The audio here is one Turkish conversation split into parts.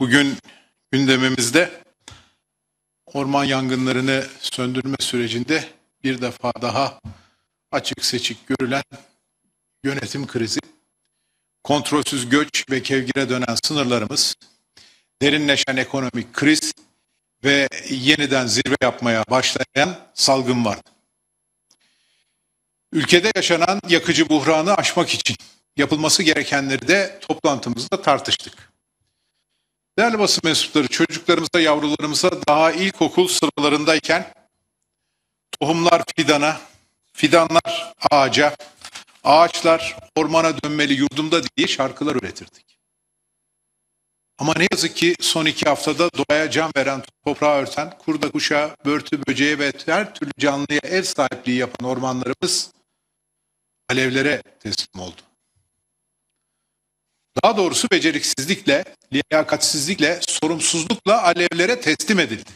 Bugün gündemimizde orman yangınlarını söndürme sürecinde bir defa daha açık seçik görülen yönetim krizi, kontrolsüz göç ve kevgire dönen sınırlarımız, derinleşen ekonomik kriz ve yeniden zirve yapmaya başlayan salgın var. Ülkede yaşanan yakıcı buhranı aşmak için yapılması gerekenleri de toplantımızda tartıştık. Değerli basın mensupları çocuklarımıza, yavrularımıza daha ilkokul sıralarındayken tohumlar fidana, fidanlar ağaca, ağaçlar ormana dönmeli yurdumda diye şarkılar üretirdik. Ama ne yazık ki son iki haftada doğaya can veren, toprağı örten, kurda kuşa, börtü, böceğe ve her türlü canlıya ev sahipliği yapan ormanlarımız alevlere teslim oldu. Daha doğrusu beceriksizlikle, liyakatsizlikle, sorumsuzlukla alevlere teslim edildi.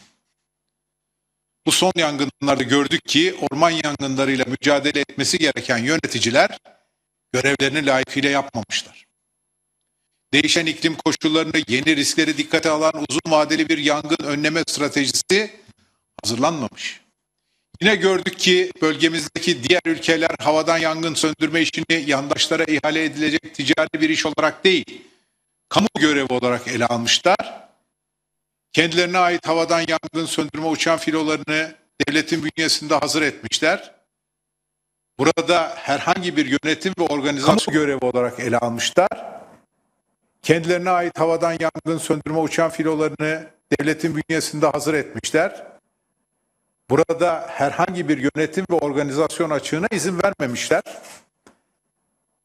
Bu son yangınlarda gördük ki orman yangınlarıyla mücadele etmesi gereken yöneticiler görevlerini layıkıyla yapmamışlar. Değişen iklim koşullarını, yeni riskleri dikkate alan uzun vadeli bir yangın önleme stratejisi hazırlanmamış. Yine gördük ki bölgemizdeki diğer ülkeler havadan yangın söndürme işini yandaşlara ihale edilecek ticari bir iş olarak değil, kamu görevi olarak ele almışlar. Kendilerine ait havadan yangın söndürme uçan filolarını devletin bünyesinde hazır etmişler. Burada herhangi bir yönetim ve organizasyon kamu görevi olarak ele almışlar. Kendilerine ait havadan yangın söndürme uçan filolarını devletin bünyesinde hazır etmişler. Burada herhangi bir yönetim ve organizasyon açığına izin vermemişler.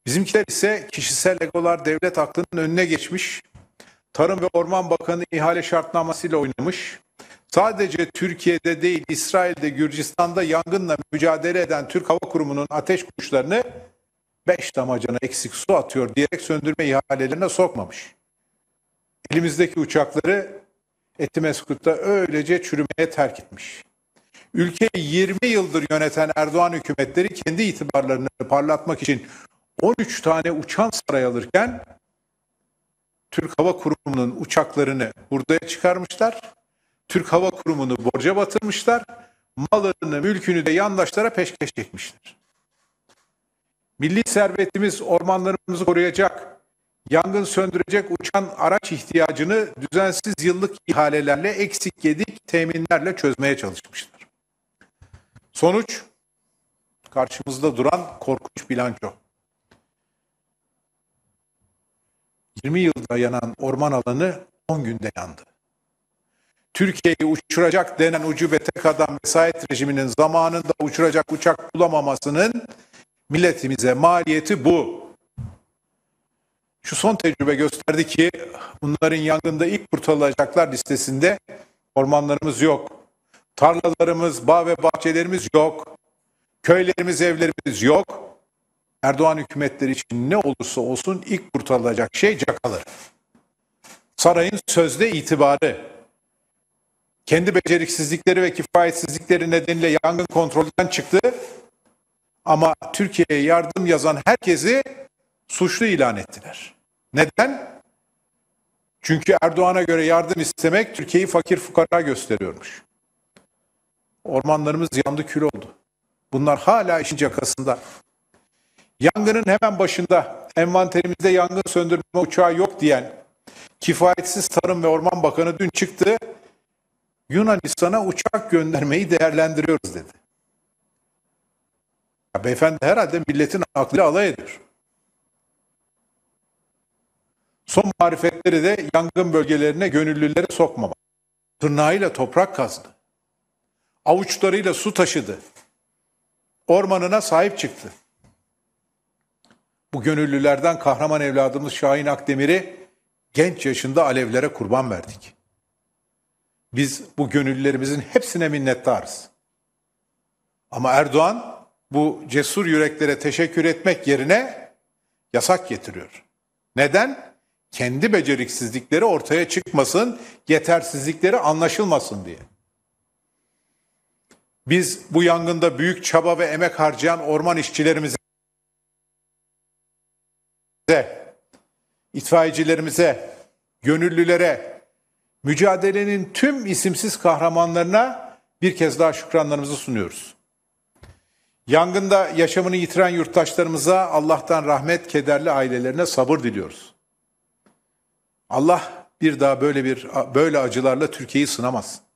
Bizimkiler ise kişisel egolar devlet aklının önüne geçmiş. Tarım ve Orman Bakanı ihale şartnamasıyla oynamış. Sadece Türkiye'de değil İsrail'de, Gürcistan'da yangınla mücadele eden Türk Hava Kurumu'nun ateş kuşlarını 5 damacana eksik su atıyor diyerek söndürme ihalelerine sokmamış. Elimizdeki uçakları Etimeskut'ta öylece çürümeye terk etmiş. Ülkeyi 20 yıldır yöneten Erdoğan hükümetleri kendi itibarlarını parlatmak için 13 tane uçan saray alırken Türk Hava Kurumu'nun uçaklarını hurdaya çıkarmışlar. Türk Hava Kurumu'nu borca batırmışlar. Mallarını, mülkünü de yandaşlara peşkeş çekmişler. Milli servetimiz ormanlarımızı koruyacak, yangın söndürecek uçan araç ihtiyacını düzensiz yıllık ihalelerle eksik gedik teminlerle çözmeye çalışmışlar. Sonuç karşımızda duran korkunç bilanço. 20 yılda yanan orman alanı 10 günde yandı. Türkiye'yi uçuracak denen ucube tek adam vesayet rejiminin zamanında uçuracak uçak bulamamasının milletimize maliyeti bu. Şu son tecrübe gösterdi ki bunların yangında ilk kurtarılacaklar listesinde ormanlarımız yok. Tarlalarımız, bağ ve bahçelerimiz yok. Köylerimiz, evlerimiz yok. Erdoğan hükümetleri için ne olursa olsun ilk kurtarılacak şey cakaları. Sarayın sözde itibarı, kendi beceriksizlikleri ve kifayetsizlikleri nedeniyle yangın kontrolden çıktı. Ama Türkiye'ye yardım yazan herkesi suçlu ilan ettiler. Neden? Çünkü Erdoğan'a göre yardım istemek Türkiye'yi fakir fukara gösteriyormuş. Ormanlarımız yandı kül oldu. Bunlar hala işin cakasında. Yangının hemen başında envanterimizde yangın söndürme uçağı yok diyen kifayetsiz Tarım ve Orman Bakanı dün çıktı. Yunanistan'a uçak göndermeyi değerlendiriyoruz dedi. Ya beyefendi herhalde milletin aklıyla alay ediyor. Son marifetleri de yangın bölgelerine gönüllüleri sokmama. Tırnağıyla toprak kazdı avuçlarıyla su taşıdı. Ormanına sahip çıktı. Bu gönüllülerden kahraman evladımız Şahin Akdemir'i genç yaşında alevlere kurban verdik. Biz bu gönüllülerimizin hepsine minnettarız. Ama Erdoğan bu cesur yüreklere teşekkür etmek yerine yasak getiriyor. Neden? Kendi beceriksizlikleri ortaya çıkmasın, yetersizlikleri anlaşılmasın diye. Biz bu yangında büyük çaba ve emek harcayan orman işçilerimize, itfaiyecilerimize, gönüllülere, mücadelenin tüm isimsiz kahramanlarına bir kez daha şükranlarımızı sunuyoruz. Yangında yaşamını yitiren yurttaşlarımıza Allah'tan rahmet, kederli ailelerine sabır diliyoruz. Allah bir daha böyle bir böyle acılarla Türkiye'yi sınamaz.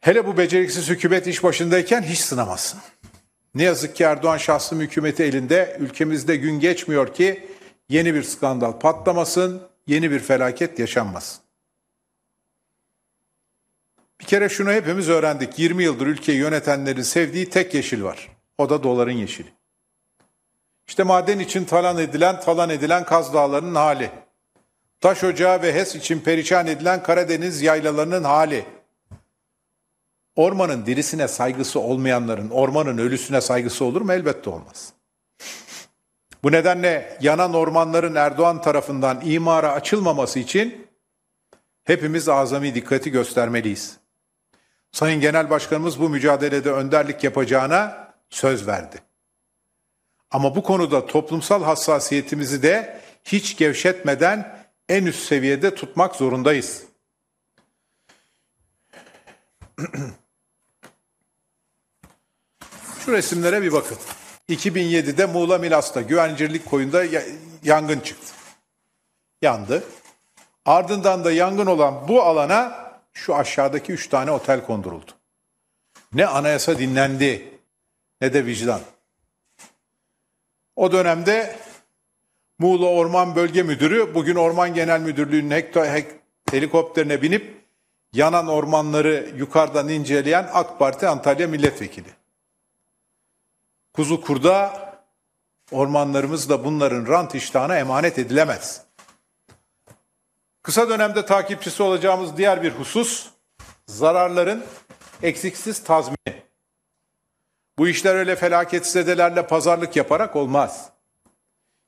Hele bu beceriksiz hükümet iş başındayken hiç sınamasın. Ne yazık ki Erdoğan şahsım hükümeti elinde ülkemizde gün geçmiyor ki yeni bir skandal patlamasın, yeni bir felaket yaşanmasın. Bir kere şunu hepimiz öğrendik. 20 yıldır ülkeyi yönetenlerin sevdiği tek yeşil var. O da doların yeşili. İşte maden için talan edilen, talan edilen Kaz Dağları'nın hali. Taş ocağı ve HES için perişan edilen Karadeniz yaylalarının hali. Ormanın dirisine saygısı olmayanların ormanın ölüsüne saygısı olur mu? Elbette olmaz. Bu nedenle yanan ormanların Erdoğan tarafından imara açılmaması için hepimiz azami dikkati göstermeliyiz. Sayın Genel Başkanımız bu mücadelede önderlik yapacağına söz verdi. Ama bu konuda toplumsal hassasiyetimizi de hiç gevşetmeden en üst seviyede tutmak zorundayız. Şu resimlere bir bakın. 2007'de Muğla Milas'ta güvencirlik koyunda yangın çıktı. Yandı. Ardından da yangın olan bu alana şu aşağıdaki üç tane otel konduruldu. Ne anayasa dinlendi ne de vicdan. O dönemde Muğla Orman Bölge Müdürü bugün Orman Genel Müdürlüğü'nün helikopterine binip yanan ormanları yukarıdan inceleyen AK Parti Antalya Milletvekili. Kuzu kurda ormanlarımız da bunların rant iştahına emanet edilemez. Kısa dönemde takipçisi olacağımız diğer bir husus zararların eksiksiz tazmini. Bu işler öyle felaketzedelerle pazarlık yaparak olmaz.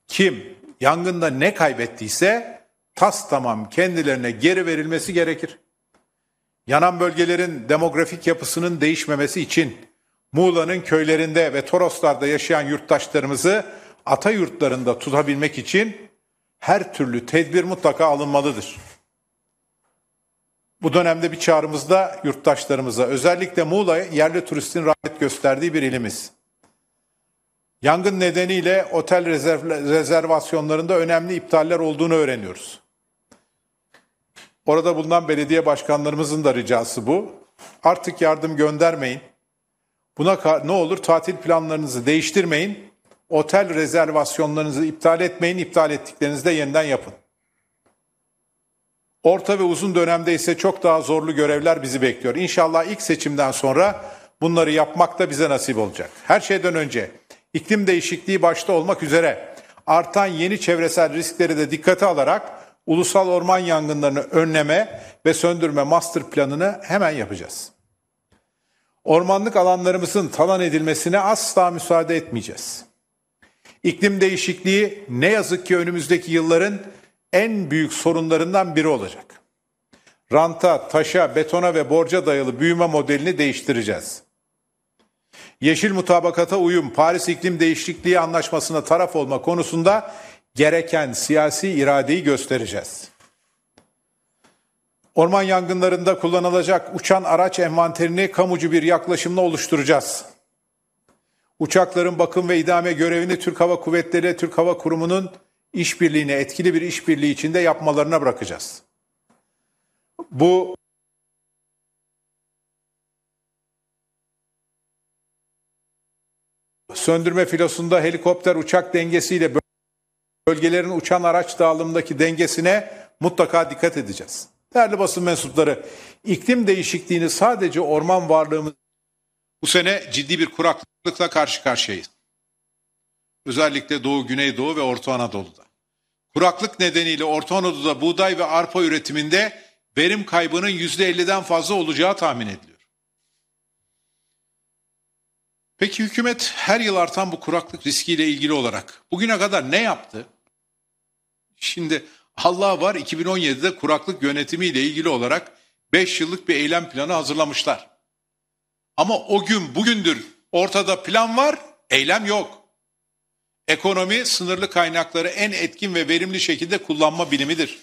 Kim yangında ne kaybettiyse tas tamam kendilerine geri verilmesi gerekir. Yanan bölgelerin demografik yapısının değişmemesi için Muğla'nın köylerinde ve Toroslar'da yaşayan yurttaşlarımızı ata yurtlarında tutabilmek için her türlü tedbir mutlaka alınmalıdır. Bu dönemde bir çağrımız da yurttaşlarımıza özellikle Muğla yerli turistin rağbet gösterdiği bir ilimiz. Yangın nedeniyle otel rezerv, rezervasyonlarında önemli iptaller olduğunu öğreniyoruz. Orada bulunan belediye başkanlarımızın da ricası bu. Artık yardım göndermeyin. Buna ne olur tatil planlarınızı değiştirmeyin. Otel rezervasyonlarınızı iptal etmeyin. İptal ettiklerinizde yeniden yapın. Orta ve uzun dönemde ise çok daha zorlu görevler bizi bekliyor. İnşallah ilk seçimden sonra bunları yapmak da bize nasip olacak. Her şeyden önce iklim değişikliği başta olmak üzere artan yeni çevresel riskleri de dikkate alarak ulusal orman yangınlarını önleme ve söndürme master planını hemen yapacağız. Ormanlık alanlarımızın talan edilmesine asla müsaade etmeyeceğiz. İklim değişikliği ne yazık ki önümüzdeki yılların en büyük sorunlarından biri olacak. Ranta, taşa, betona ve borca dayalı büyüme modelini değiştireceğiz. Yeşil mutabakata uyum, Paris İklim Değişikliği Anlaşması'na taraf olma konusunda gereken siyasi iradeyi göstereceğiz. Orman yangınlarında kullanılacak uçan araç envanterini kamucu bir yaklaşımla oluşturacağız. Uçakların bakım ve idame görevini Türk Hava Kuvvetleri, Türk Hava Kurumu'nun işbirliğine, etkili bir işbirliği içinde yapmalarına bırakacağız. Bu söndürme filosunda helikopter uçak dengesiyle bölgelerin uçan araç dağılımındaki dengesine mutlaka dikkat edeceğiz. Değerli basın mensupları, iklim değişikliğini sadece orman varlığımız... Bu sene ciddi bir kuraklıkla karşı karşıyayız. Özellikle Doğu, Güneydoğu ve Orta Anadolu'da. Kuraklık nedeniyle Orta Anadolu'da buğday ve arpa üretiminde verim kaybının %50'den fazla olacağı tahmin ediliyor. Peki hükümet her yıl artan bu kuraklık riskiyle ilgili olarak bugüne kadar ne yaptı? Şimdi Allah var 2017'de kuraklık yönetimiyle ilgili olarak 5 yıllık bir eylem planı hazırlamışlar. Ama o gün bugündür ortada plan var, eylem yok. Ekonomi sınırlı kaynakları en etkin ve verimli şekilde kullanma bilimidir.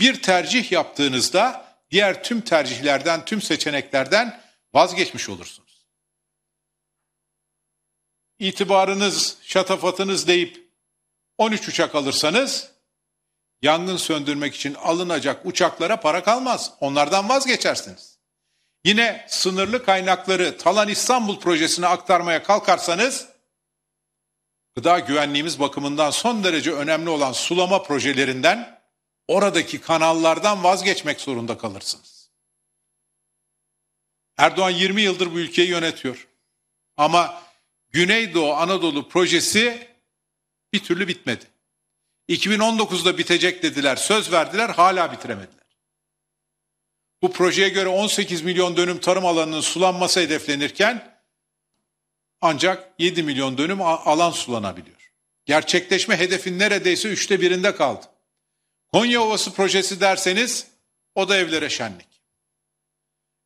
bir tercih yaptığınızda diğer tüm tercihlerden, tüm seçeneklerden vazgeçmiş olursunuz. İtibarınız, şatafatınız deyip 13 uçak alırsanız yangın söndürmek için alınacak uçaklara para kalmaz. Onlardan vazgeçersiniz. Yine sınırlı kaynakları Talan İstanbul projesine aktarmaya kalkarsanız gıda güvenliğimiz bakımından son derece önemli olan sulama projelerinden oradaki kanallardan vazgeçmek zorunda kalırsınız. Erdoğan 20 yıldır bu ülkeyi yönetiyor. Ama Güneydoğu Anadolu projesi bir türlü bitmedi. 2019'da bitecek dediler, söz verdiler, hala bitiremediler. Bu projeye göre 18 milyon dönüm tarım alanının sulanması hedeflenirken ancak 7 milyon dönüm alan sulanabiliyor. Gerçekleşme hedefin neredeyse üçte birinde kaldı. Konya Ovası projesi derseniz o da evlere şenlik.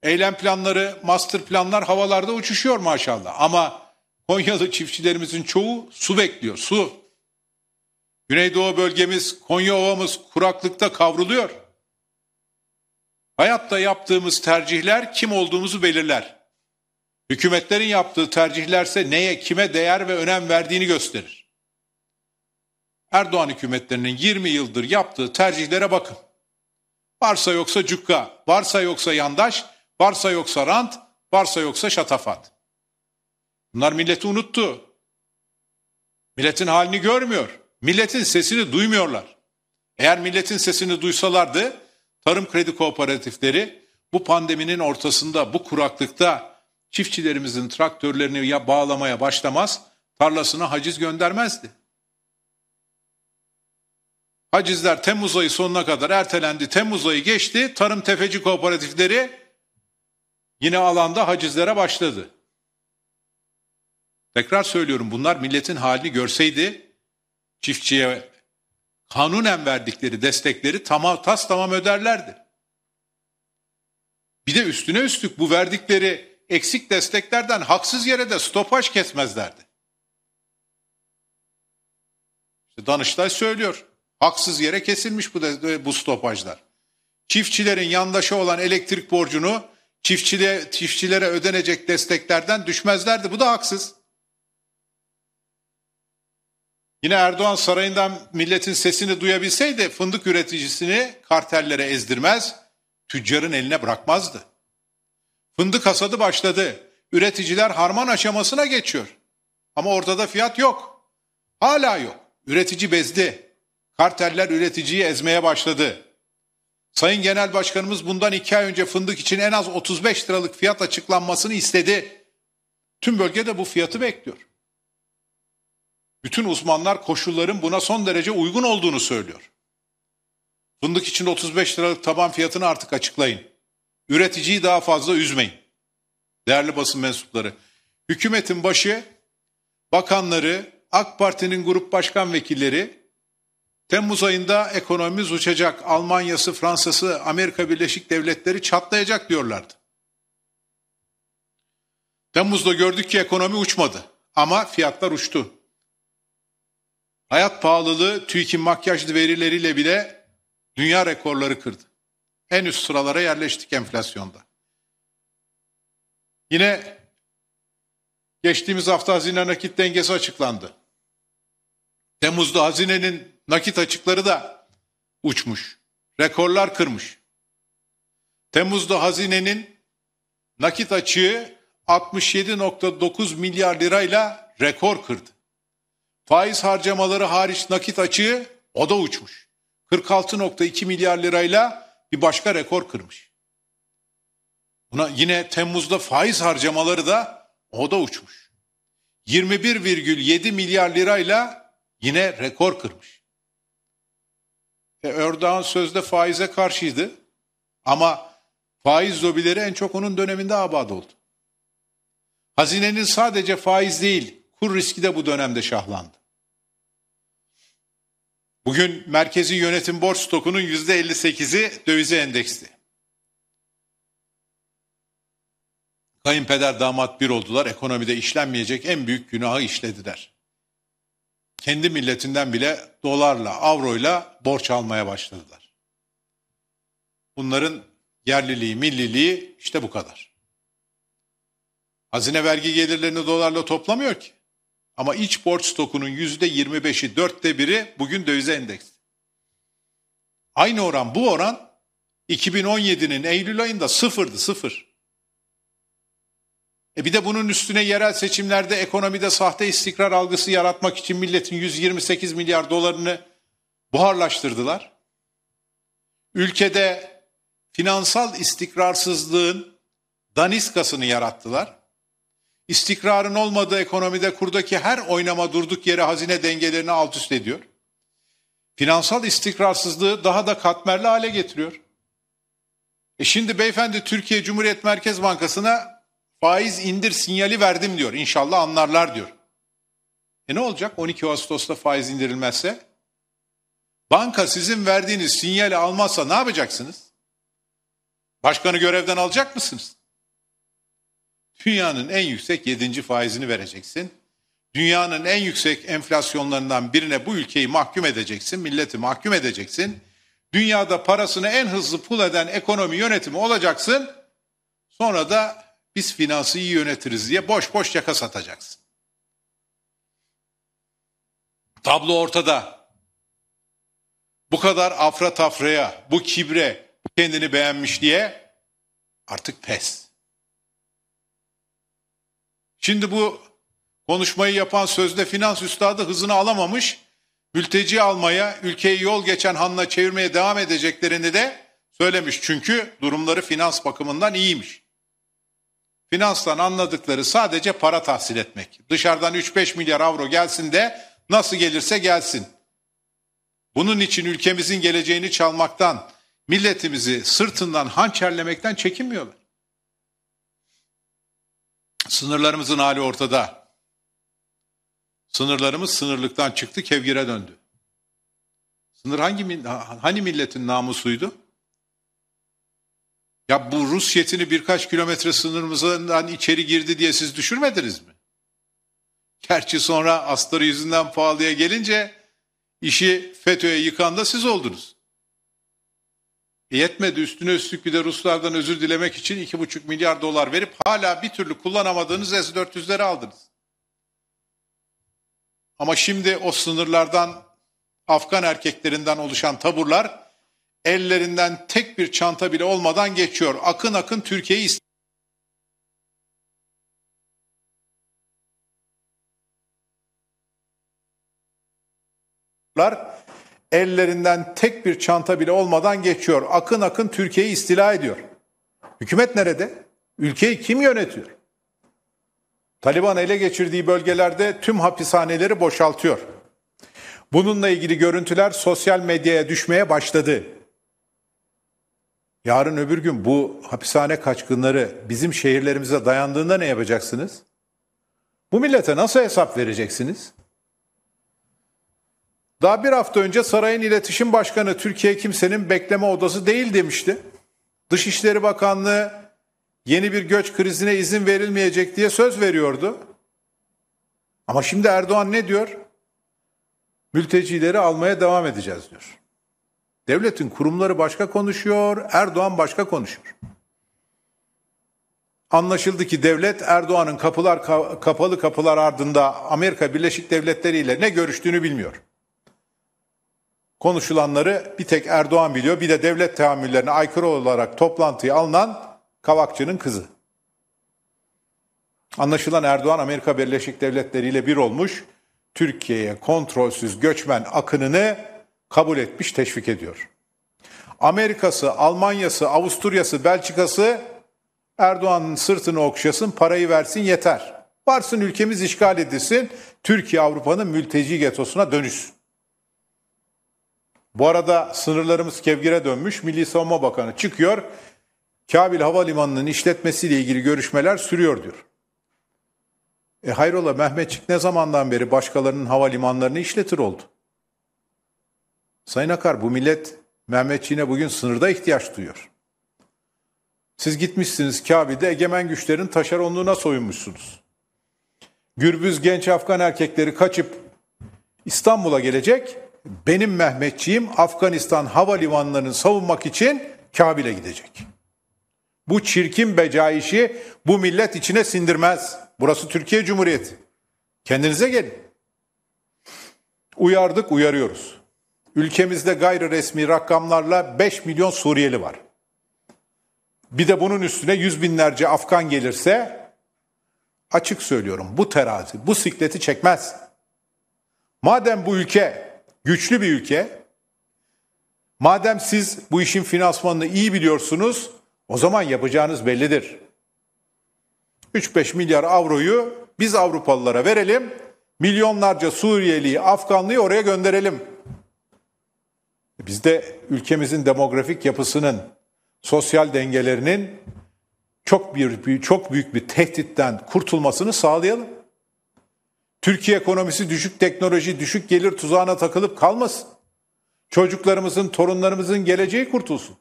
Eylem planları, master planlar havalarda uçuşuyor maşallah. Ama Konyalı çiftçilerimizin çoğu su bekliyor, su. Güneydoğu bölgemiz, Konya Ovamız kuraklıkta kavruluyor. Hayatta yaptığımız tercihler kim olduğumuzu belirler. Hükümetlerin yaptığı tercihlerse neye, kime değer ve önem verdiğini gösterir. Erdoğan hükümetlerinin 20 yıldır yaptığı tercihlere bakın. Varsa yoksa cukka, varsa yoksa yandaş, varsa yoksa rant, varsa yoksa şatafat. Bunlar milleti unuttu. Milletin halini görmüyor. Milletin sesini duymuyorlar. Eğer milletin sesini duysalardı tarım kredi kooperatifleri bu pandeminin ortasında, bu kuraklıkta çiftçilerimizin traktörlerini ya bağlamaya başlamaz, tarlasına haciz göndermezdi. Hacizler Temmuz ayı sonuna kadar ertelendi. Temmuz ayı geçti. Tarım tefeci kooperatifleri yine alanda hacizlere başladı. Tekrar söylüyorum bunlar milletin halini görseydi çiftçiye kanunen verdikleri destekleri tamam, tas tamam öderlerdi. Bir de üstüne üstlük bu verdikleri eksik desteklerden haksız yere de stopaj kesmezlerdi. İşte Danıştay söylüyor. Haksız yere kesilmiş bu, bu stopajlar. Çiftçilerin yandaşı olan elektrik borcunu çiftçilere, çiftçilere ödenecek desteklerden düşmezlerdi. Bu da haksız. Yine Erdoğan sarayından milletin sesini duyabilseydi fındık üreticisini kartellere ezdirmez, tüccarın eline bırakmazdı. Fındık hasadı başladı. Üreticiler harman aşamasına geçiyor. Ama ortada fiyat yok. Hala yok. Üretici bezdi. Karteller üreticiyi ezmeye başladı. Sayın Genel Başkanımız bundan iki ay önce fındık için en az 35 liralık fiyat açıklanmasını istedi. Tüm bölgede bu fiyatı bekliyor. Bütün uzmanlar koşulların buna son derece uygun olduğunu söylüyor. Fındık için 35 liralık taban fiyatını artık açıklayın. Üreticiyi daha fazla üzmeyin. Değerli basın mensupları, hükümetin başı, bakanları, AK Parti'nin grup başkan vekilleri Temmuz ayında ekonomimiz uçacak, Almanya'sı, Fransa'sı, Amerika Birleşik Devletleri çatlayacak diyorlardı. Temmuz'da gördük ki ekonomi uçmadı ama fiyatlar uçtu. Hayat pahalılığı TÜİK'in makyajlı verileriyle bile dünya rekorları kırdı. En üst sıralara yerleştik enflasyonda. Yine geçtiğimiz hafta hazine nakit dengesi açıklandı. Temmuz'da hazinenin nakit açıkları da uçmuş. Rekorlar kırmış. Temmuz'da hazinenin nakit açığı 67.9 milyar lirayla rekor kırdı. Faiz harcamaları hariç nakit açığı o da uçmuş. 46.2 milyar lirayla bir başka rekor kırmış. Buna yine Temmuz'da faiz harcamaları da o da uçmuş. 21,7 milyar lirayla yine rekor kırmış. E, Erdoğan sözde faize karşıydı ama faiz lobileri en çok onun döneminde abad oldu. Hazinenin sadece faiz değil, kur riski de bu dönemde şahlandı. Bugün merkezi yönetim borç stokunun %58'i dövize endeksli. Kayınpeder damat bir oldular. Ekonomide işlenmeyecek en büyük günahı işlediler. Kendi milletinden bile dolarla, avroyla borç almaya başladılar. Bunların yerliliği, milliliği işte bu kadar. Hazine vergi gelirlerini dolarla toplamıyor ki. Ama iç borç stokunun yüzde 25'i, dörtte biri bugün dövize endeks. Aynı oran, bu oran 2017'nin Eylül ayında sıfırdı, sıfır. E bir de bunun üstüne yerel seçimlerde ekonomide sahte istikrar algısı yaratmak için milletin 128 milyar dolarını buharlaştırdılar. Ülkede finansal istikrarsızlığın daniskasını yarattılar. İstikrarın olmadığı ekonomide kurdaki her oynama durduk yere hazine dengelerini alt üst ediyor. Finansal istikrarsızlığı daha da katmerli hale getiriyor. E şimdi beyefendi Türkiye Cumhuriyet Merkez Bankası'na faiz indir sinyali verdim diyor. İnşallah anlarlar diyor. E ne olacak 12 Ağustos'ta faiz indirilmezse? Banka sizin verdiğiniz sinyali almazsa ne yapacaksınız? Başkanı görevden alacak mısınız? Dünyanın en yüksek yedinci faizini vereceksin. Dünyanın en yüksek enflasyonlarından birine bu ülkeyi mahkum edeceksin, milleti mahkum edeceksin. Dünyada parasını en hızlı pul eden ekonomi yönetimi olacaksın. Sonra da biz finansı iyi yönetiriz diye boş boş yaka satacaksın. Tablo ortada. Bu kadar afra tafraya, bu kibre, kendini beğenmiş diye artık pes. Şimdi bu konuşmayı yapan sözde finans üstadı hızını alamamış, mülteci almaya, ülkeyi yol geçen hanla çevirmeye devam edeceklerini de söylemiş. Çünkü durumları finans bakımından iyiymiş. Finanstan anladıkları sadece para tahsil etmek. Dışarıdan 3-5 milyar avro gelsin de nasıl gelirse gelsin. Bunun için ülkemizin geleceğini çalmaktan, milletimizi sırtından hançerlemekten çekinmiyorlar. Sınırlarımızın hali ortada. Sınırlarımız sınırlıktan çıktı, kevgire döndü. Sınır hangi hani milletin namusuydu? Ya bu Rus yetini birkaç kilometre sınırımızdan içeri girdi diye siz düşürmediniz mi? Gerçi sonra astarı yüzünden pahalıya gelince işi FETÖ'ye yıkan da siz oldunuz. E yetmedi üstüne üstlük bir de Ruslardan özür dilemek için 2,5 milyar dolar verip hala bir türlü kullanamadığınız S-400'leri aldınız. Ama şimdi o sınırlardan Afgan erkeklerinden oluşan taburlar ellerinden tek bir çanta bile olmadan geçiyor. Akın akın Türkiye'yi ellerinden tek bir çanta bile olmadan geçiyor. Akın akın Türkiye'yi istila ediyor. Hükümet nerede? Ülkeyi kim yönetiyor? Taliban ele geçirdiği bölgelerde tüm hapishaneleri boşaltıyor. Bununla ilgili görüntüler sosyal medyaya düşmeye başladı. Yarın öbür gün bu hapishane kaçkınları bizim şehirlerimize dayandığında ne yapacaksınız? Bu millete nasıl hesap vereceksiniz? Daha bir hafta önce sarayın iletişim başkanı Türkiye kimsenin bekleme odası değil demişti. Dışişleri Bakanlığı yeni bir göç krizine izin verilmeyecek diye söz veriyordu. Ama şimdi Erdoğan ne diyor? Mültecileri almaya devam edeceğiz diyor. Devletin kurumları başka konuşuyor, Erdoğan başka konuşuyor. Anlaşıldı ki devlet Erdoğan'ın kapılar kapalı kapılar ardında Amerika Birleşik Devletleri ile ne görüştüğünü bilmiyor. Konuşulanları bir tek Erdoğan biliyor. Bir de devlet teamüllerine aykırı olarak toplantıya alınan Kavakçı'nın kızı. Anlaşılan Erdoğan Amerika Birleşik Devletleri ile bir olmuş. Türkiye'ye kontrolsüz göçmen akınını kabul etmiş, teşvik ediyor. Amerika'sı, Almanya'sı, Avusturya'sı, Belçika'sı Erdoğan'ın sırtını okşasın, parayı versin yeter. Varsın ülkemiz işgal edilsin, Türkiye Avrupa'nın mülteci getosuna dönüşsün. Bu arada sınırlarımız kevgire dönmüş. Milli Savunma Bakanı çıkıyor. Kabil Havalimanı'nın işletmesiyle ilgili görüşmeler sürüyor diyor. E hayrola Mehmetçik ne zamandan beri başkalarının havalimanlarını işletir oldu? Sayın Akar bu millet Mehmetçiğine bugün sınırda ihtiyaç duyuyor. Siz gitmişsiniz Kabe'de egemen güçlerin taşeronluğuna soyunmuşsunuz. Gürbüz genç Afgan erkekleri kaçıp İstanbul'a gelecek. Benim Mehmetçiğim Afganistan havalimanlarını savunmak için Kabil'e gidecek. Bu çirkin becaişi bu millet içine sindirmez. Burası Türkiye Cumhuriyeti. Kendinize gelin. Uyardık, uyarıyoruz. Ülkemizde gayri resmi rakamlarla 5 milyon Suriyeli var. Bir de bunun üstüne yüz binlerce Afgan gelirse açık söylüyorum bu terazi bu sikleti çekmez. Madem bu ülke güçlü bir ülke, madem siz bu işin finansmanını iyi biliyorsunuz, o zaman yapacağınız bellidir. 3-5 milyar avroyu biz Avrupalılara verelim, milyonlarca Suriyeliyi, Afganlıyı oraya gönderelim. Biz de ülkemizin demografik yapısının, sosyal dengelerinin çok bir çok büyük bir tehditten kurtulmasını sağlayalım. Türkiye ekonomisi düşük teknoloji, düşük gelir tuzağına takılıp kalmasın. Çocuklarımızın, torunlarımızın geleceği kurtulsun.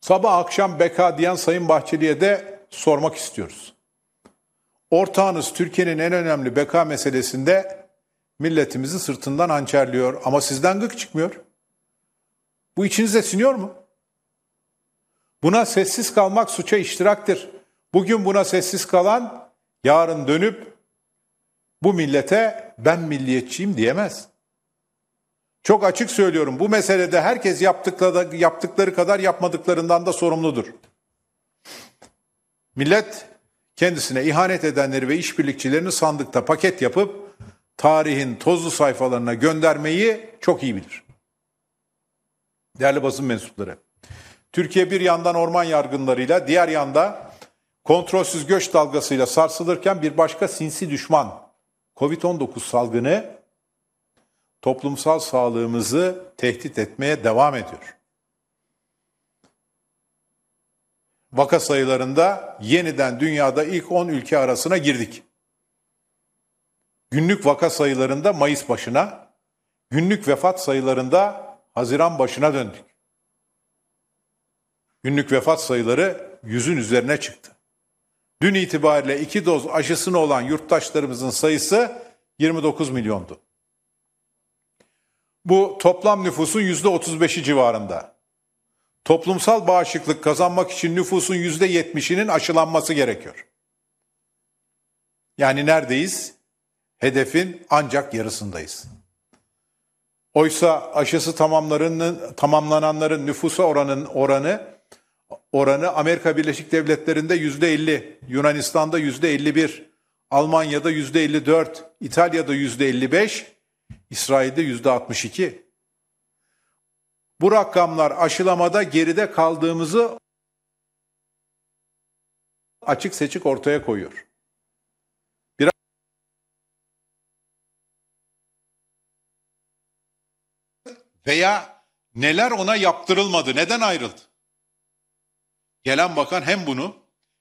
Sabah akşam beka diyen Sayın Bahçeli'ye de sormak istiyoruz. Ortağınız Türkiye'nin en önemli beka meselesinde milletimizi sırtından hançerliyor ama sizden gık çıkmıyor. Bu içinize siniyor mu? Buna sessiz kalmak suça iştiraktır. Bugün buna sessiz kalan yarın dönüp bu millete ben milliyetçiyim diyemez. Çok açık söylüyorum bu meselede herkes yaptıkları, yaptıkları kadar yapmadıklarından da sorumludur. Millet kendisine ihanet edenleri ve işbirlikçilerini sandıkta paket yapıp tarihin tozlu sayfalarına göndermeyi çok iyi bilir. Değerli basın mensupları. Türkiye bir yandan orman yargınlarıyla, diğer yanda kontrolsüz göç dalgasıyla sarsılırken bir başka sinsi düşman Covid-19 salgını toplumsal sağlığımızı tehdit etmeye devam ediyor. Vaka sayılarında yeniden dünyada ilk 10 ülke arasına girdik. Günlük vaka sayılarında Mayıs başına, günlük vefat sayılarında Haziran başına döndük. Günlük vefat sayıları yüzün üzerine çıktı. Dün itibariyle iki doz aşısını olan yurttaşlarımızın sayısı 29 milyondu. Bu toplam nüfusun yüzde 35'i civarında. Toplumsal bağışıklık kazanmak için nüfusun yüzde 70'inin aşılanması gerekiyor. Yani neredeyiz? Hedefin ancak yarısındayız. Oysa aşısı tamamlarının tamamlananların nüfusa oranın oranı oranı Amerika Birleşik Devletleri'nde yüzde 50, Yunanistan'da yüzde 51, Almanya'da yüzde 54, İtalya'da yüzde 55, İsrail'de yüzde 62. Bu rakamlar aşılamada geride kaldığımızı açık seçik ortaya koyuyor. Biraz veya neler ona yaptırılmadı, neden ayrıldı? Gelen bakan hem bunu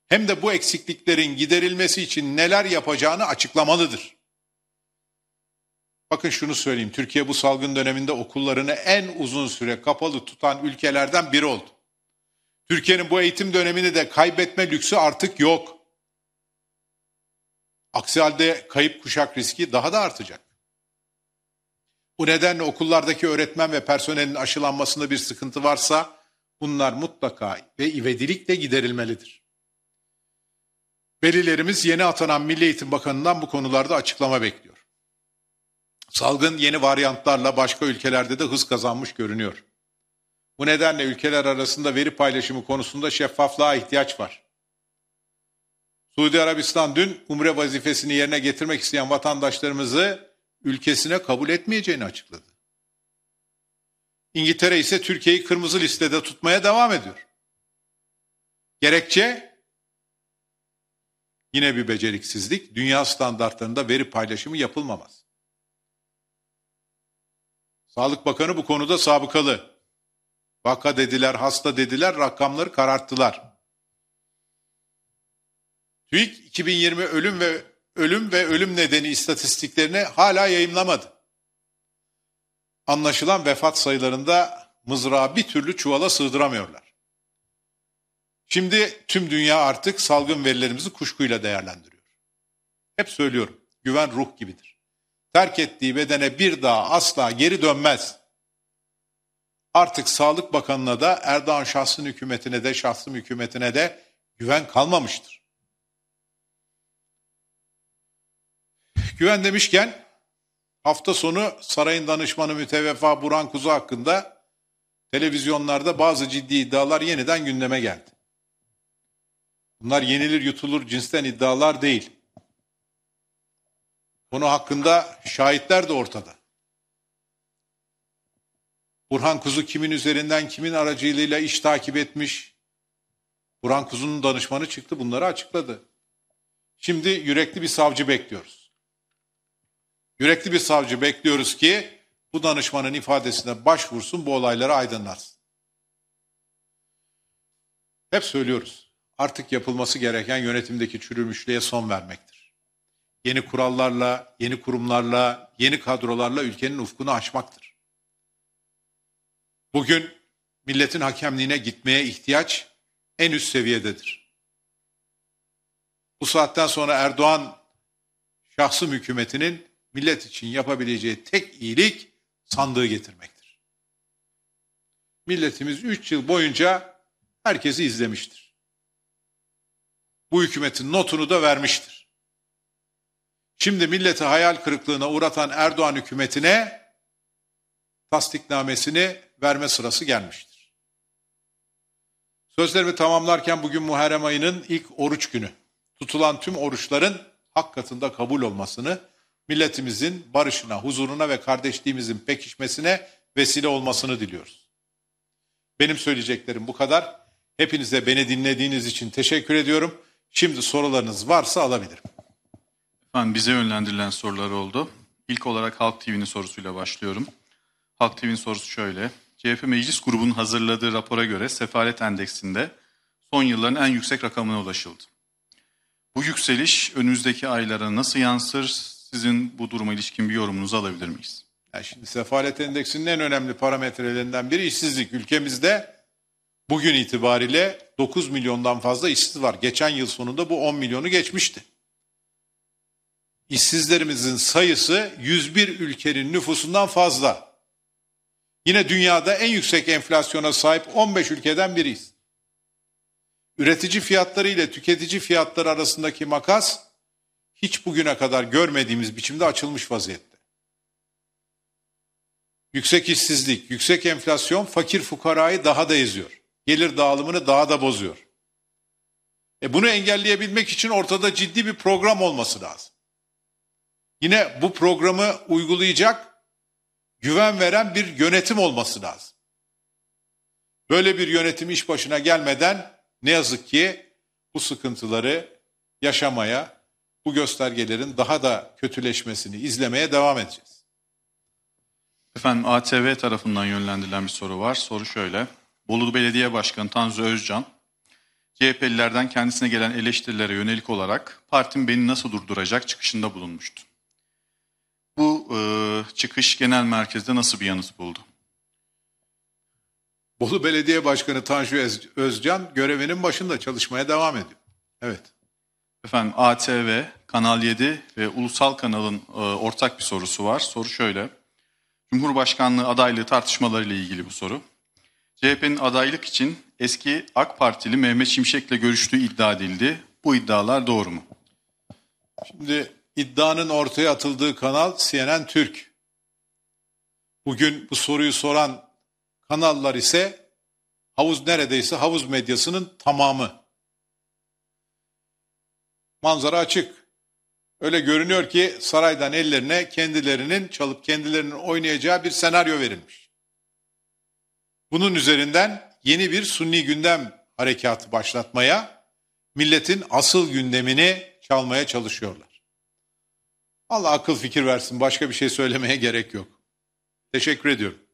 hem de bu eksikliklerin giderilmesi için neler yapacağını açıklamalıdır. Bakın şunu söyleyeyim. Türkiye bu salgın döneminde okullarını en uzun süre kapalı tutan ülkelerden biri oldu. Türkiye'nin bu eğitim dönemini de kaybetme lüksü artık yok. Aksi halde kayıp kuşak riski daha da artacak. Bu nedenle okullardaki öğretmen ve personelin aşılanmasında bir sıkıntı varsa bunlar mutlaka ve ivedilikle giderilmelidir. Velilerimiz yeni atanan Milli Eğitim Bakanı'ndan bu konularda açıklama bekliyor. Salgın yeni varyantlarla başka ülkelerde de hız kazanmış görünüyor. Bu nedenle ülkeler arasında veri paylaşımı konusunda şeffaflığa ihtiyaç var. Suudi Arabistan dün umre vazifesini yerine getirmek isteyen vatandaşlarımızı ülkesine kabul etmeyeceğini açıkladı. İngiltere ise Türkiye'yi kırmızı listede tutmaya devam ediyor. Gerekçe yine bir beceriksizlik, dünya standartlarında veri paylaşımı yapılmamaz. Sağlık Bakanı bu konuda sabıkalı. Vaka dediler, hasta dediler, rakamları kararttılar. TÜİK 2020 ölüm ve ölüm ve ölüm nedeni istatistiklerini hala yayımlamadı. Anlaşılan vefat sayılarında mızrağı bir türlü çuvala sığdıramıyorlar. Şimdi tüm dünya artık salgın verilerimizi kuşkuyla değerlendiriyor. Hep söylüyorum, güven ruh gibidir terk ettiği bedene bir daha asla geri dönmez. artık Sağlık Bakanı'na da Erdoğan şahsın hükümetine de şahsım hükümetine de güven kalmamıştır. Güven demişken hafta sonu sarayın danışmanı müteveffa Burhan Kuzu hakkında televizyonlarda bazı ciddi iddialar yeniden gündeme geldi. Bunlar yenilir yutulur cinsten iddialar değil. Konu hakkında şahitler de ortada. Burhan Kuzu kimin üzerinden kimin aracılığıyla iş takip etmiş. Burhan Kuzu'nun danışmanı çıktı bunları açıkladı. Şimdi yürekli bir savcı bekliyoruz. Yürekli bir savcı bekliyoruz ki bu danışmanın ifadesine başvursun bu olayları aydınlatsın. Hep söylüyoruz. Artık yapılması gereken yönetimdeki çürümüşlüğe son vermektir. Yeni kurallarla, yeni kurumlarla, yeni kadrolarla ülkenin ufkunu aşmaktır. Bugün milletin hakemliğine gitmeye ihtiyaç en üst seviyededir. Bu saatten sonra Erdoğan şahsım hükümetinin millet için yapabileceği tek iyilik sandığı getirmektir. Milletimiz 3 yıl boyunca herkesi izlemiştir. Bu hükümetin notunu da vermiştir. Şimdi milleti hayal kırıklığına uğratan Erdoğan hükümetine tasdiknamesini verme sırası gelmiştir. Sözlerimi tamamlarken bugün Muharrem ayının ilk oruç günü. Tutulan tüm oruçların hak katında kabul olmasını, milletimizin barışına, huzuruna ve kardeşliğimizin pekişmesine vesile olmasını diliyoruz. Benim söyleyeceklerim bu kadar. Hepinize beni dinlediğiniz için teşekkür ediyorum. Şimdi sorularınız varsa alabilirim. Efendim bize yönlendirilen sorular oldu. İlk olarak Halk TV'nin sorusuyla başlıyorum. Halk TV'nin sorusu şöyle. CHP Meclis Grubu'nun hazırladığı rapora göre sefalet endeksinde son yılların en yüksek rakamına ulaşıldı. Bu yükseliş önümüzdeki aylara nasıl yansır? Sizin bu duruma ilişkin bir yorumunuzu alabilir miyiz? Yani şimdi sefalet endeksinin en önemli parametrelerinden biri işsizlik. Ülkemizde bugün itibariyle 9 milyondan fazla işsiz var. Geçen yıl sonunda bu 10 milyonu geçmişti. İşsizlerimizin sayısı 101 ülkenin nüfusundan fazla. Yine dünyada en yüksek enflasyona sahip 15 ülkeden biriyiz. Üretici fiyatları ile tüketici fiyatları arasındaki makas hiç bugüne kadar görmediğimiz biçimde açılmış vaziyette. Yüksek işsizlik, yüksek enflasyon fakir fukarayı daha da eziyor. Gelir dağılımını daha da bozuyor. E bunu engelleyebilmek için ortada ciddi bir program olması lazım. Yine bu programı uygulayacak güven veren bir yönetim olması lazım. Böyle bir yönetim iş başına gelmeden ne yazık ki bu sıkıntıları yaşamaya, bu göstergelerin daha da kötüleşmesini izlemeye devam edeceğiz. Efendim ATV tarafından yönlendirilen bir soru var. Soru şöyle. Bolu Belediye Başkanı Tanzu Özcan, CHP'lilerden kendisine gelen eleştirilere yönelik olarak partim beni nasıl durduracak çıkışında bulunmuştu. Bu e, çıkış genel merkezde nasıl bir yanıt buldu? Bolu Belediye Başkanı Tanju Özcan görevinin başında çalışmaya devam ediyor. Evet. Efendim ATV, Kanal 7 ve Ulusal Kanal'ın e, ortak bir sorusu var. Soru şöyle. Cumhurbaşkanlığı adaylığı tartışmaları ile ilgili bu soru. CHP'nin adaylık için eski AK Partili Mehmet Şimşek'le görüştüğü iddia edildi. Bu iddialar doğru mu? Şimdi iddianın ortaya atıldığı kanal CNN Türk. Bugün bu soruyu soran kanallar ise havuz neredeyse havuz medyasının tamamı. Manzara açık. Öyle görünüyor ki saraydan ellerine kendilerinin çalıp kendilerinin oynayacağı bir senaryo verilmiş. Bunun üzerinden yeni bir sunni gündem harekatı başlatmaya, milletin asıl gündemini çalmaya çalışıyorlar. Allah akıl fikir versin. Başka bir şey söylemeye gerek yok. Teşekkür ediyorum.